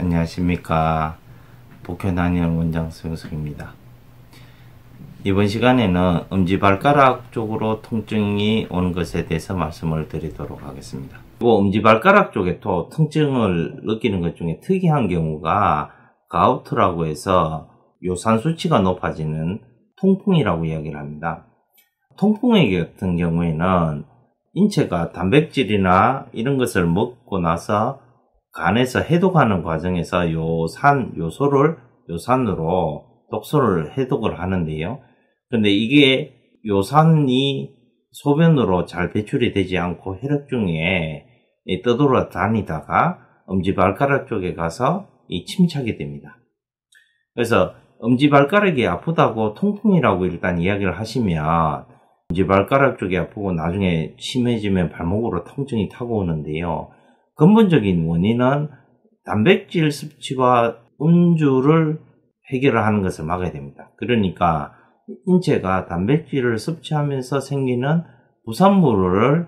안녕하십니까. 복현한의원 원장 수영석입니다. 이번 시간에는 엄지발가락 쪽으로 통증이 오는 것에 대해서 말씀을 드리도록 하겠습니다. 그리고 엄지발가락 쪽에 또 통증을 느끼는 것 중에 특이한 경우가 가우트라고 해서 요산 수치가 높아지는 통풍이라고 이야기를 합니다. 통풍의 같은 경우에는 인체가 단백질이나 이런 것을 먹고 나서 간에서 해독하는 과정에서 요 산, 요소를 요산으로 독소를 해독을 하는데요. 근데 이게 요산이 소변으로 잘 배출이 되지 않고 혈액 중에 떠돌아 다니다가 엄지발가락 쪽에 가서 이 침착이 됩니다. 그래서 엄지발가락이 아프다고 통풍이라고 일단 이야기를 하시면 엄지발가락 쪽이 아프고 나중에 심해지면 발목으로 통증이 타고 오는데요. 근본적인 원인은 단백질 섭취와 음주를 해결을 하는 것을 막아야 됩니다. 그러니까 인체가 단백질을 섭취하면서 생기는 부산물을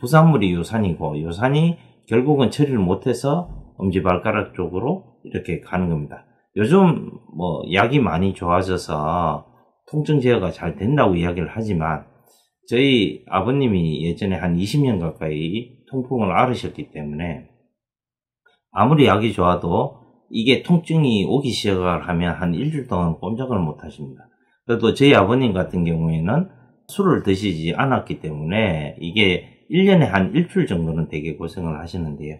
부산물이 요산이고 요산이 결국은 처리를 못해서 엄지발가락 쪽으로 이렇게 가는 겁니다. 요즘 뭐 약이 많이 좋아져서 통증 제어가 잘 된다고 이야기를 하지만 저희 아버님이 예전에 한 20년 가까이 통풍을 앓으셨기 때문에 아무리 약이 좋아도 이게 통증이 오기 시작을 하면 한 일주일 동안 꼼짝을 못 하십니다. 그래도 저희 아버님 같은 경우에는 술을 드시지 않았기 때문에 이게 1년에 한 일주일 정도는 되게 고생을 하시는데요.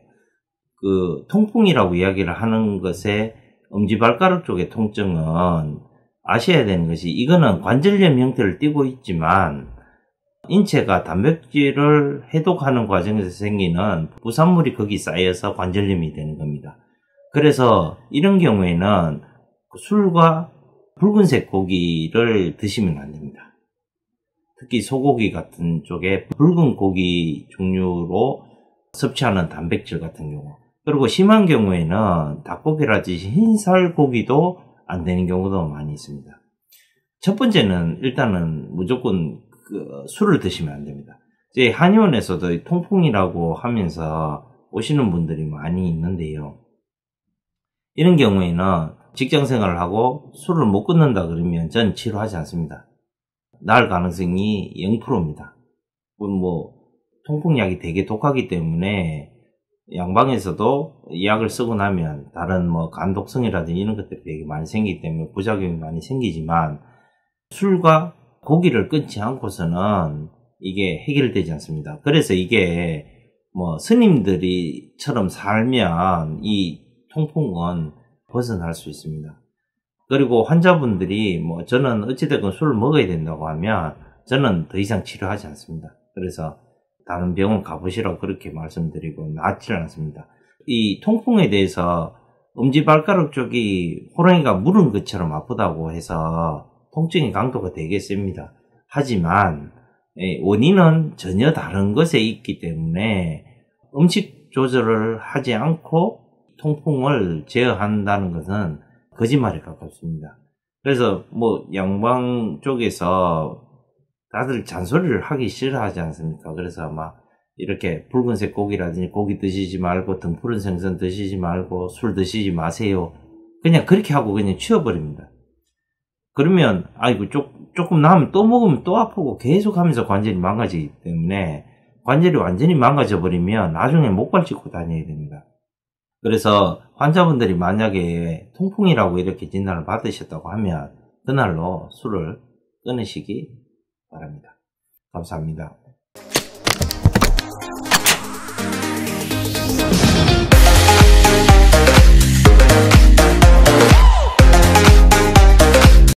그 통풍이라고 이야기를 하는 것에 엄지발가락 쪽의 통증은 아셔야 되는 것이 이거는 관절염 형태를 띠고 있지만 인체가 단백질을 해독하는 과정에서 생기는 부산물이 거기 쌓여서 관절염이 되는 겁니다. 그래서 이런 경우에는 술과 붉은색 고기를 드시면 안 됩니다. 특히 소고기 같은 쪽에 붉은 고기 종류로 섭취하는 단백질 같은 경우 그리고 심한 경우에는 닭고기라든지 흰살 고기도 안 되는 경우도 많이 있습니다. 첫 번째는 일단은 무조건 그 술을 드시면 안 됩니다. 이제 한의원에서도 통풍이라고 하면서 오시는 분들이 많이 있는데요. 이런 경우에는 직장 생활을 하고 술을 못 끊는다 그러면 전 치료하지 않습니다. 나을 가능성이 0%입니다. 뭐 통풍약이 되게 독하기 때문에 양방에서도 약을 쓰고 나면 다른 뭐 간독성이라든지 이런 것들이 되게 많이 생기기 때문에 부작용이 많이 생기지만 술과 고기를 끊지 않고서는 이게 해결되지 않습니다. 그래서 이게 뭐 스님들이처럼 살면 이 통풍은 벗어날 수 있습니다. 그리고 환자분들이 뭐 저는 어찌됐건 술을 먹어야 된다고 하면 저는 더 이상 치료하지 않습니다. 그래서 다른 병원 가보시라고 그렇게 말씀드리고 낫지는 않습니다. 이 통풍에 대해서 엄지발가락 쪽이 호랑이가 물은 것처럼 아프다고 해서 통증의 강도가 되게 셉니다. 하지만 예, 원인은 전혀 다른 것에 있기 때문에 음식 조절을 하지 않고 통풍을 제어한다는 것은 거짓말에 가깝습니다. 그래서 뭐 양방 쪽에서 다들 잔소리를 하기 싫어하지 않습니까? 그래서 아마 이렇게 붉은색 고기라든지 고기 드시지 말고 등푸른 생선 드시지 말고 술 드시지 마세요. 그냥 그렇게 하고 그냥 치워버립니다. 그러면 아이고 조, 조금 남으면 또 먹으면 또 아프고 계속 하면서 관절이 망가지기 때문에 관절이 완전히 망가져 버리면 나중에 목발 짚고 다녀야 됩니다. 그래서 환자분들이 만약에 통풍이라고 이렇게 진단을 받으셨다고 하면 그날로 술을 끊으시기 바랍니다. 감사합니다.